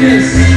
Yes.